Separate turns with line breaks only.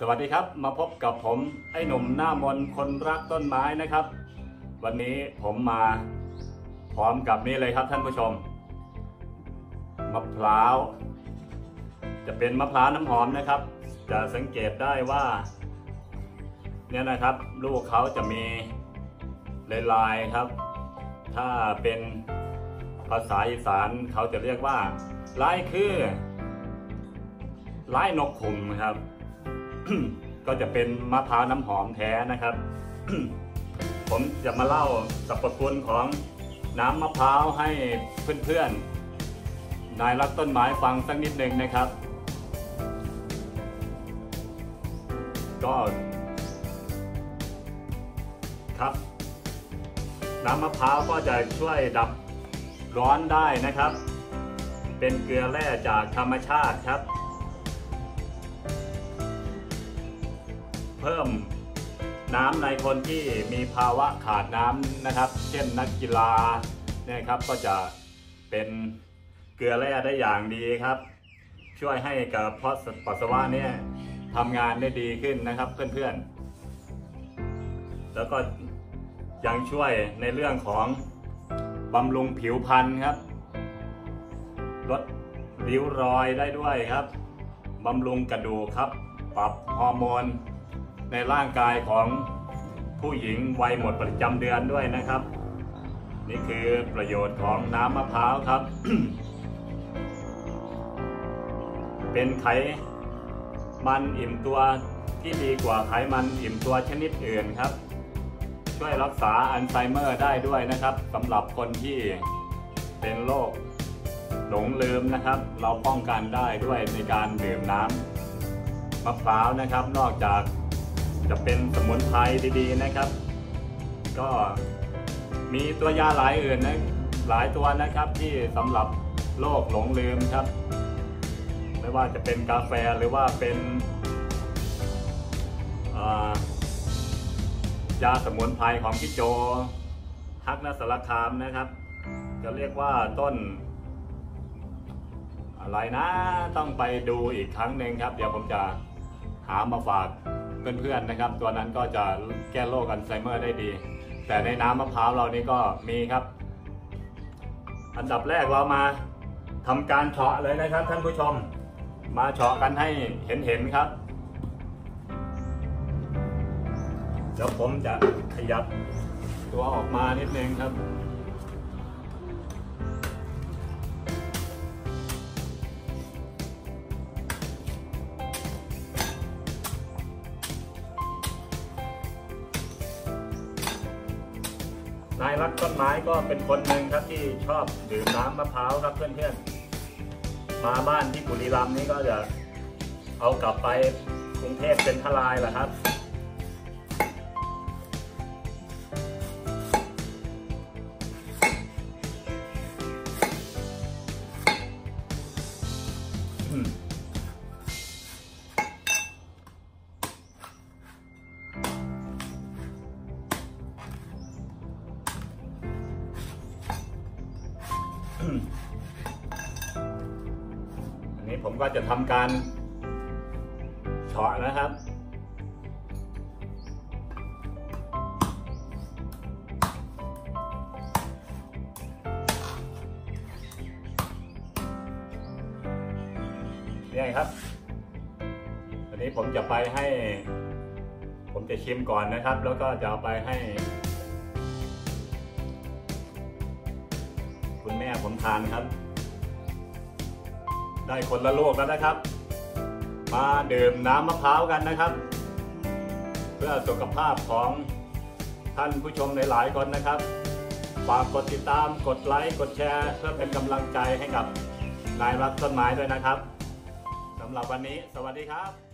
สวัสดีครับมาพบกับผมไอ้หนุ่มหน้ามนคนรักต้นไม้นะครับ วันนี้ผมมาพร้อมกับนี่เลยครับท่านผู้ชมมะพร้าว จะเป็นมะพร้าวน้ำหอมนะครับ จะสังเกตได้ว่า เนี่ยนะครับ ลูกเขาจะมีลายๆครับ ถ้าเป็นภาษาอีสานเขาจะเรียกว่าลายคือลายนกขุมครับ ก็จะเป็นมะพร้าวน้ำหอมแท้นะครับ ผมจะมาเล่าสรรพคุณของน้ำมะพร้าวให้เพื่อนๆนายรักต้นไม้ฟังสักนิดหนึ่งนะครับ ก็ครับ น้ำมะพร้าวก็จะช่วยดับร้อนได้นะครับ เป็นเกลือแร่จากธรรมชาติครับ เพิ่มน้ำในคนที่มีภาวะขาดน้ำนะครับ เช่นนักกีฬาเนี่ยครับก็จะเป็นเกลือแร่ได้อย่างดีครับ ช่วยให้กระเพาะปัสสาวะเนี่ยทำงานได้ดีขึ้นนะครับเพื่อนๆ แล้วก็ยังช่วยในเรื่องของบำรุงผิวพรรณครับ ลดริ้วรอยได้ด้วยครับ บำรุงกระดูกครับ ปรับฮอร์โมน ในร่างกายของผู้หญิงวัยหมดประจำเดือนด้วยนะครับ นี่คือประโยชน์ของน้ำมะพร้าวครับ เป็นไขมันอิ่มตัวที่ดีกว่าไขมันอิ่มตัวชนิดอื่นครับ ช่วยรักษาอัลไซเมอร์ได้ด้วยนะครับสำหรับคนที่เป็นโรคหลงลืมนะครับ เราป้องกันได้ด้วยในการดื่มน้ำมะพร้าวนะครับ นอกจาก จะเป็นสมุนไพรดีๆนะครับ ก็มีตัวยาหลายอื่นนะหลายตัวนะครับที่สำหรับโรคหลงลืมครับ ไม่ว่าจะเป็นกาแฟหรือว่าเป็นยาสมุนไพรของพี่โจฮักนสารคามนะครับ จะเรียกว่าต้น อะไรนะต้องไปดูอีกครั้งหนึ่งครับ เดี๋ยวผมจะหามาฝาก เพื่อนๆนะครับ ตัวนั้นก็จะแก้โรคอัลไซเมอร์ได้ดี แต่ในน้ำมะพร้าวเรานี่ก็มีครับ อันดับแรกเรามาทำการเฉาะเลยนะครับท่านผู้ชม มาเฉาะกันให้เห็นๆครับเดี๋ยวผมจะขยับตัวออกมานิดนึงครับ นายรักต้นไม้ก็เป็นคนหนึ่งครับที่ชอบดื่มน้ำมะพร้าวครับเพื่อนๆ มาบ้านที่บุรีรัมย์นี่ก็จะเอากลับไปกรุงเทพเป็นทลายแหละครับ อันนี้ผมก็จะทำการเฉาะนะครับเนี่ยครับอันนี้ผมจะไปให้ ผมจะชิมก่อนนะครับ แล้วก็จะเอาไปให้ ม่ผมทานครับ ได้คนละลูกแล้วนะครับ มาดื่มน้ำมะพร้าวกันนะครับ เพื่อสุขภาพของท่านผู้ชมหลายๆคนนะครับฝากกดติดตามกดไลค์กดแชร์ เพื่อเป็นกำลังใจให้กับนายรักต้นไม้ด้วยนะครับสำหรับวันนี้ สวัสดีครับ